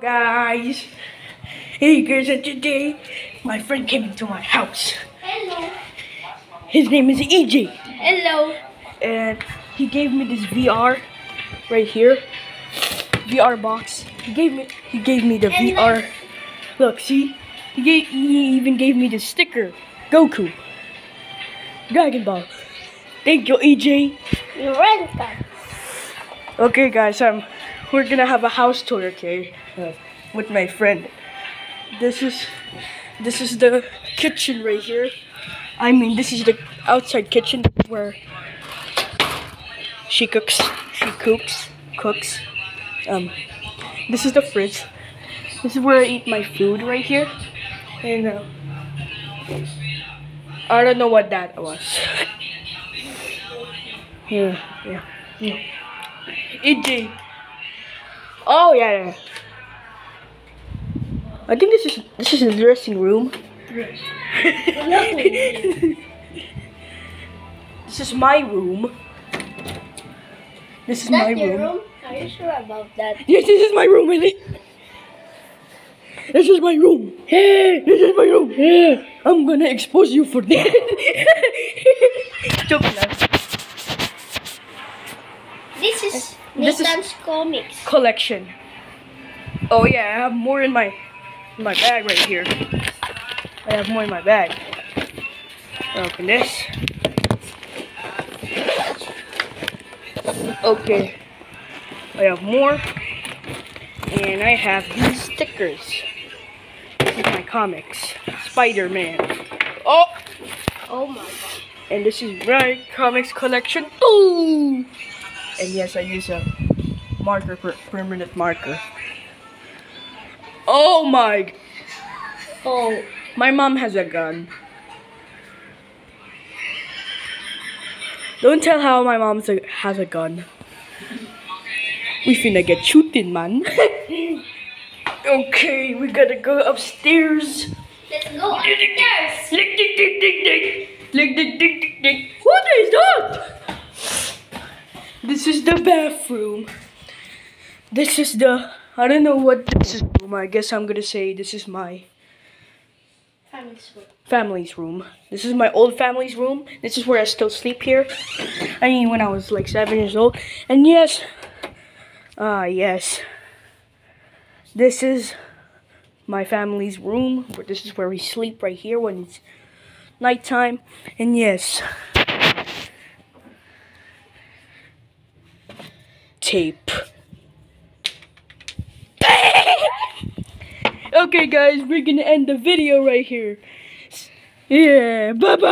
guys. Hey guys, and today my friend came into my house. Hello. His name is EJ, Hello. and he gave me this VR right here, VR box. He gave me he gave me the VR. Look, see, he gave he even gave me the sticker, Goku, Dragon Ball. Thank you, EJ. You're welcome. Okay, guys, um, we're gonna have a house tour, okay, uh, with my friend. This is, this is the kitchen right here. I mean, this is the outside kitchen where she cooks. She cooks, cooks. Um, this is the fridge. This is where I eat my food right here, and uh, I don't know what that was. yeah, yeah, yeah. EJ. Oh yeah, yeah. I think this is this is the dressing room. this is my room. This is my That's room. room? Are you sure about that? Yes, this is my room, is it? This is my room. Hey, this is my room. I'm gonna expose you for that. This comics. collection. Oh yeah, I have more in my in my bag right here. I have more in my bag. Open this. Okay. I have more. And I have these stickers. This is my comics. Spider-Man. Oh! Oh my god. And this is my comics collection too. And yes, I use a marker, per permanent marker. Oh my! Oh. My mom has a gun. Don't tell how my mom has a gun. We finna get shooting, man. okay, we gotta go upstairs. Let's go upstairs. Lick, dick, dick, dick, dick. Lick, dick, dick, dick, dick. What is that? This is the bathroom. This is the. I don't know what this is. Room. I guess I'm gonna say this is my Family's room. family's room. This is my old family's room. This is where I still sleep here. I mean, when I was like seven years old. And yes, ah, yes. This is my family's room. This is where we sleep right here when it's nighttime. And yes, tape. Okay, guys, we're gonna end the video right here. Yeah, bye bye.